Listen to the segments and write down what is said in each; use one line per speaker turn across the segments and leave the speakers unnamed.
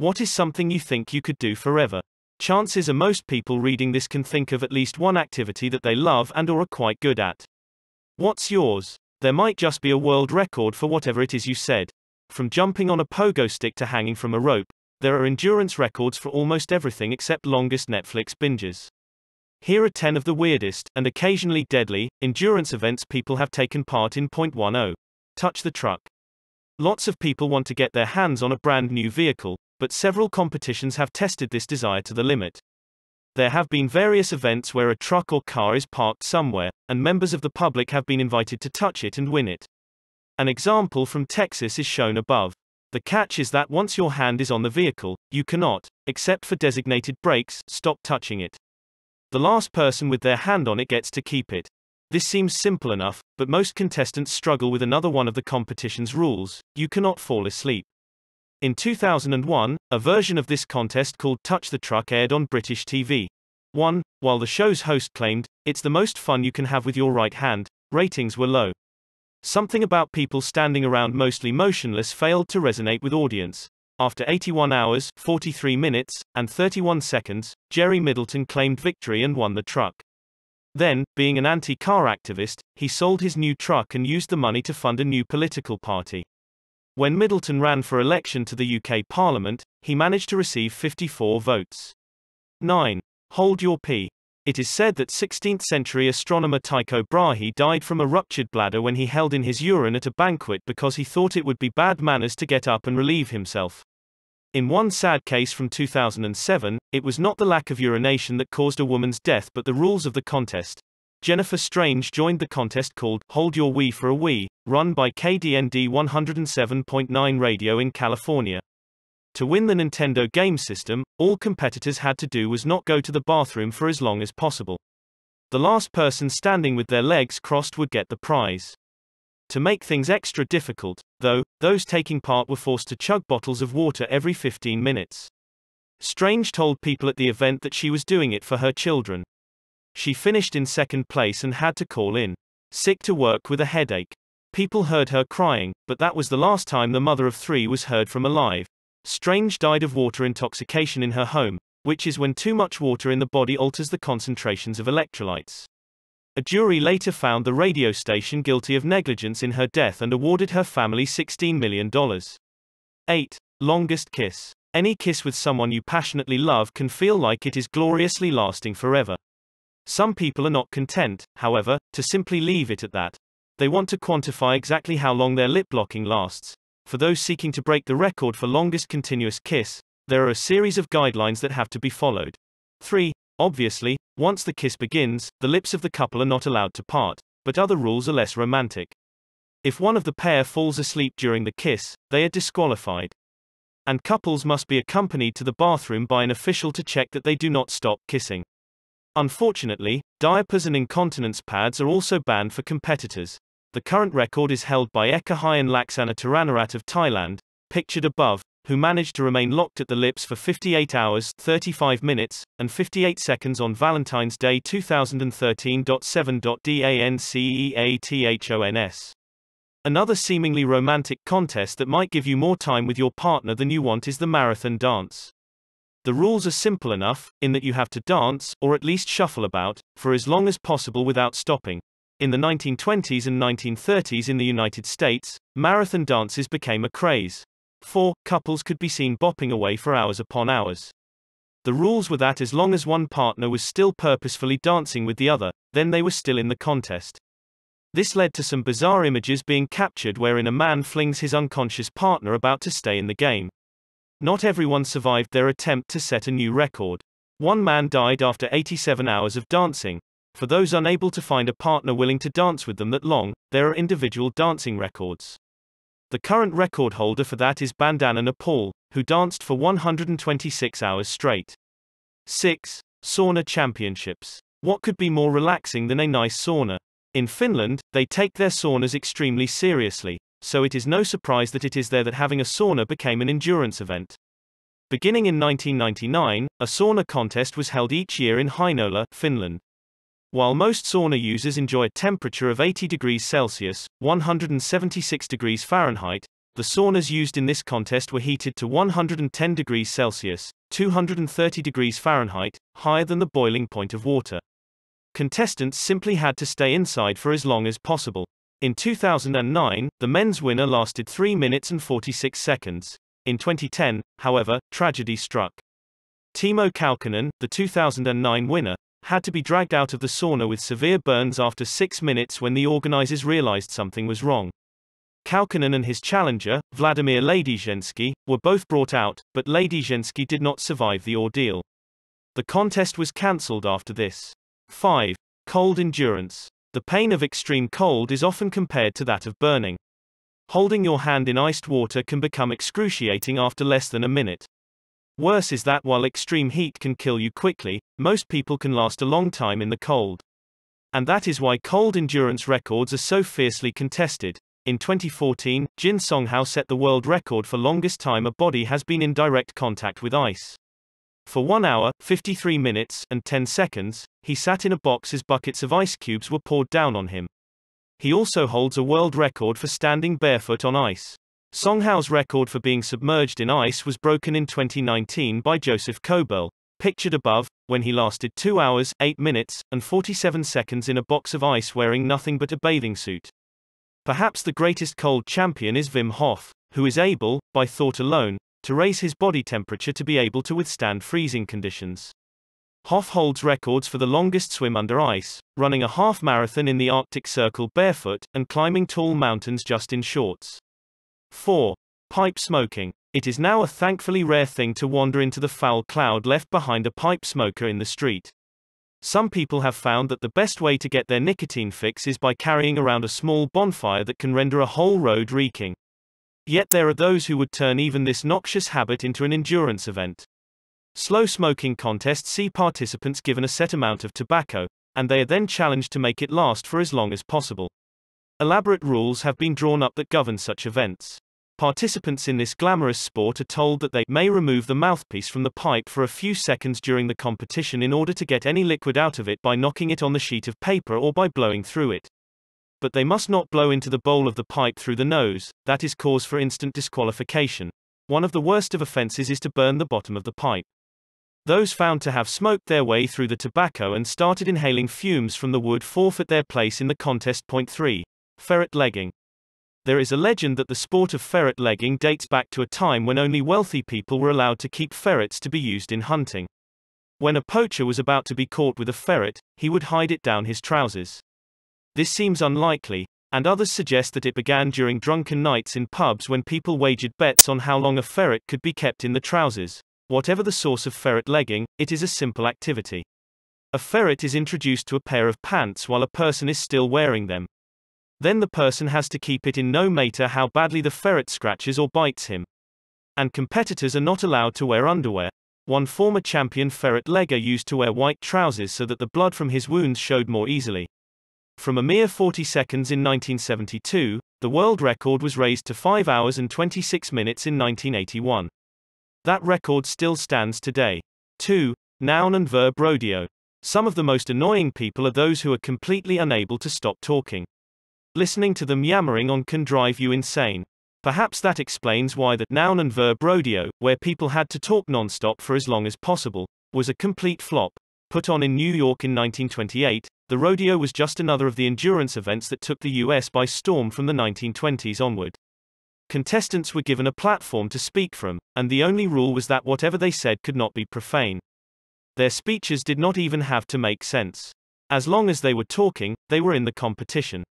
What is something you think you could do forever? Chances are most people reading this can think of at least one activity that they love and or are quite good at. What's yours? There might just be a world record for whatever it is you said. From jumping on a pogo stick to hanging from a rope, there are endurance records for almost everything except longest Netflix binges. Here are 10 of the weirdest, and occasionally deadly, endurance events people have taken part in. Point 10. Touch the truck. Lots of people want to get their hands on a brand new vehicle, but several competitions have tested this desire to the limit. There have been various events where a truck or car is parked somewhere, and members of the public have been invited to touch it and win it. An example from Texas is shown above. The catch is that once your hand is on the vehicle, you cannot, except for designated breaks, stop touching it. The last person with their hand on it gets to keep it. This seems simple enough, but most contestants struggle with another one of the competition's rules you cannot fall asleep. In 2001, a version of this contest called Touch the Truck aired on British TV. 1. While the show's host claimed, it's the most fun you can have with your right hand, ratings were low. Something about people standing around mostly motionless failed to resonate with audience. After 81 hours, 43 minutes, and 31 seconds, Jerry Middleton claimed victory and won the truck. Then, being an anti-car activist, he sold his new truck and used the money to fund a new political party. When Middleton ran for election to the UK Parliament, he managed to receive 54 votes. 9. Hold your pee. It is said that 16th century astronomer Tycho Brahe died from a ruptured bladder when he held in his urine at a banquet because he thought it would be bad manners to get up and relieve himself. In one sad case from 2007, it was not the lack of urination that caused a woman's death but the rules of the contest. Jennifer Strange joined the contest called Hold Your Wee for a Wii, run by KDND 107.9 radio in California. To win the Nintendo game system, all competitors had to do was not go to the bathroom for as long as possible. The last person standing with their legs crossed would get the prize. To make things extra difficult, though, those taking part were forced to chug bottles of water every 15 minutes. Strange told people at the event that she was doing it for her children. She finished in second place and had to call in sick to work with a headache. People heard her crying, but that was the last time the mother of three was heard from alive. Strange died of water intoxication in her home, which is when too much water in the body alters the concentrations of electrolytes. A jury later found the radio station guilty of negligence in her death and awarded her family $16 million. 8. Longest kiss. Any kiss with someone you passionately love can feel like it is gloriously lasting forever. Some people are not content, however, to simply leave it at that. They want to quantify exactly how long their lip locking lasts. For those seeking to break the record for longest continuous kiss, there are a series of guidelines that have to be followed. 3. Obviously, once the kiss begins, the lips of the couple are not allowed to part, but other rules are less romantic. If one of the pair falls asleep during the kiss, they are disqualified. And couples must be accompanied to the bathroom by an official to check that they do not stop kissing. Unfortunately, diapers and incontinence pads are also banned for competitors. The current record is held by Ekahayan Laksana Tiranarat of Thailand, pictured above, who managed to remain locked at the lips for 58 hours, 35 minutes, and 58 seconds on Valentine's Day 2013.7.danceathons. Another seemingly romantic contest that might give you more time with your partner than you want is the marathon dance. The rules are simple enough, in that you have to dance, or at least shuffle about, for as long as possible without stopping. In the 1920s and 1930s in the United States, marathon dances became a craze. 4. Couples could be seen bopping away for hours upon hours. The rules were that as long as one partner was still purposefully dancing with the other, then they were still in the contest. This led to some bizarre images being captured wherein a man flings his unconscious partner about to stay in the game. Not everyone survived their attempt to set a new record. One man died after 87 hours of dancing. For those unable to find a partner willing to dance with them that long, there are individual dancing records. The current record holder for that is Bandana Nepal, who danced for 126 hours straight. 6. Sauna Championships. What could be more relaxing than a nice sauna? In Finland, they take their saunas extremely seriously, so it is no surprise that it is there that having a sauna became an endurance event. Beginning in 1999, a sauna contest was held each year in Heinola, Finland. While most sauna users enjoy a temperature of 80 degrees Celsius, 176 degrees Fahrenheit, The saunas used in this contest were heated to 110 degrees Celsius, 230 degrees Fahrenheit, higher than the boiling point of water. Contestants simply had to stay inside for as long as possible. In 2009, the men's winner lasted 3 minutes and 46 seconds. In 2010, however, tragedy struck. Timo Kaukonen, the 2009 winner, had to be dragged out of the sauna with severe burns after 6 minutes when the organizers realized something was wrong. Kaukonen and his challenger, Vladimir Ladizhensky, were both brought out, but Ladizhensky did not survive the ordeal. The contest was cancelled after this. 5. Cold endurance. The pain of extreme cold is often compared to that of burning. Holding your hand in iced water can become excruciating after less than a minute. Worse is that while extreme heat can kill you quickly, most people can last a long time in the cold. And that is why cold endurance records are so fiercely contested. In 2014, Jin Songhao set the world record for longest time a body has been in direct contact with ice. For 1 hour, 53 minutes, and 10 seconds, he sat in a box as buckets of ice cubes were poured down on him. He also holds a world record for standing barefoot on ice. Songhao's record for being submerged in ice was broken in 2019 by Joseph Köberl, pictured above, when he lasted 2 hours, 8 minutes, and 47 seconds in a box of ice wearing nothing but a bathing suit. Perhaps the greatest cold champion is Wim Hof, who is able, by thought alone, to raise his body temperature to be able to withstand freezing conditions. Hof holds records for the longest swim under ice, running a half marathon in the Arctic Circle barefoot, and climbing tall mountains just in shorts. 4. Pipe smoking. It is now a thankfully rare thing to wander into the foul cloud left behind a pipe smoker in the street. Some people have found that the best way to get their nicotine fix is by carrying around a small bonfire that can render a whole road reeking. Yet there are those who would turn even this noxious habit into an endurance event. Slow smoking contests see participants given a set amount of tobacco, and they are then challenged to make it last for as long as possible. Elaborate rules have been drawn up that govern such events. Participants in this glamorous sport are told that they may remove the mouthpiece from the pipe for a few seconds during the competition in order to get any liquid out of it by knocking it on the sheet of paper or by blowing through it. But they must not blow into the bowl of the pipe through the nose, that is cause for instant disqualification. One of the worst of offenses is to burn the bottom of the pipe. Those found to have smoked their way through the tobacco and started inhaling fumes from the wood forfeit their place in the contest. Point 3. Ferret legging. There is a legend that the sport of ferret legging dates back to a time when only wealthy people were allowed to keep ferrets to be used in hunting. When a poacher was about to be caught with a ferret, he would hide it down his trousers. This seems unlikely, and others suggest that it began during drunken nights in pubs when people wagered bets on how long a ferret could be kept in the trousers. Whatever the source of ferret legging, it is a simple activity. A ferret is introduced to a pair of pants while a person is still wearing them. Then the person has to keep it in no matter how badly the ferret scratches or bites him. And competitors are not allowed to wear underwear. One former champion ferret legger used to wear white trousers so that the blood from his wounds showed more easily. From a mere 40 seconds in 1972, the world record was raised to 5 hours and 26 minutes in 1981. That record still stands today. 2. Noun and verb rodeo. Some of the most annoying people are those who are completely unable to stop talking. Listening to them yammering on can drive you insane. Perhaps that explains why the noun and verb rodeo, where people had to talk nonstop for as long as possible, was a complete flop. Put on in New York in 1928, the rodeo was just another of the endurance events that took the US by storm from the 1920s onward. Contestants were given a platform to speak from, and the only rule was that whatever they said could not be profane. Their speeches did not even have to make sense. As long as they were talking, they were in the competition.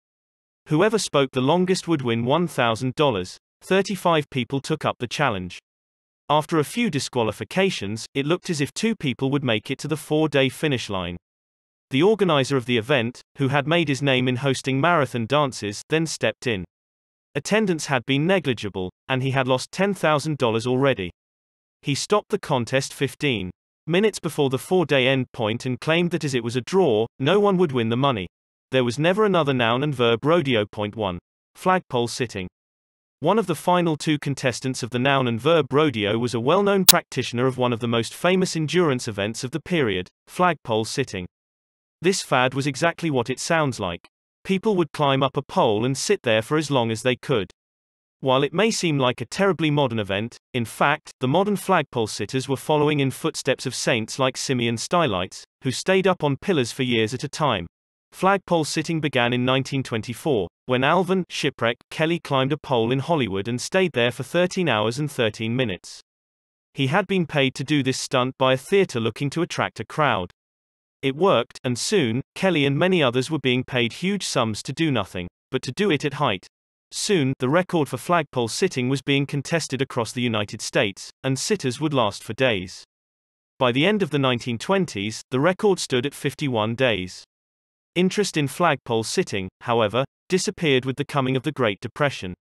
Whoever spoke the longest would win $1,000. 35 people took up the challenge. After a few disqualifications, it looked as if two people would make it to the four day finish line. The organizer of the event, who had made his name in hosting marathon dances, then stepped in. Attendance had been negligible, and he had lost $10,000 already. He stopped the contest 15 minutes before the four day end point and claimed that as it was a draw, no one would win the money. There was never another noun and verb rodeo. Point 1. Flagpole sitting. One of the final two contestants of the noun and verb rodeo was a well known practitioner of one of the most famous endurance events of the period, flagpole sitting. This fad was exactly what it sounds like. People would climb up a pole and sit there for as long as they could. While it may seem like a terribly modern event, in fact, the modern flagpole sitters were following in footsteps of saints like Simeon Stylites, who stayed up on pillars for years at a time. Flagpole sitting began in 1924, when Alvin shipwreck Kelly climbed a pole in Hollywood and stayed there for 13 hours and 13 minutes. He had been paid to do this stunt by a theater looking to attract a crowd. It worked, and soon, Kelly and many others were being paid huge sums to do nothing, but to do it at height. Soon, the record for flagpole sitting was being contested across the United States, and sitters would last for days. By the end of the 1920s, the record stood at 51 days. Interest in flagpole sitting, however, disappeared with the coming of the Great Depression.